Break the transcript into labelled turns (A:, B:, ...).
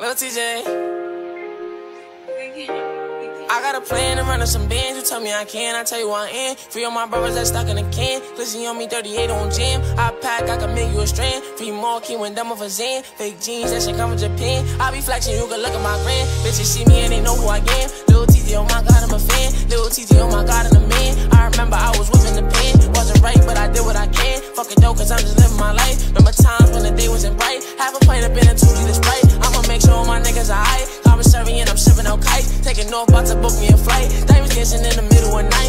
A: Lil TJ. I got a plan to run up some bands. You tell me I can, I tell you I am. Free all my brothers that stuck in a can. Glizzy on me, 38 on jam. I pack, I can make you a strand. Free more key when done with a Zan. Fake jeans, that shit come from Japan. I be flexing, you can look at my grand. Bitches see me and they know who I am. Lil TJ, oh my god, I'm a fan. Lil TJ, oh my god, I'm living my life. Remember times when the day wasn't bright. Have a plate up in a two liter sprite. I'ma make sure my niggas are high. Commissary and I'm shipping out kites. Taking off, about to book me a flight. Diamonds dancing in the middle of night.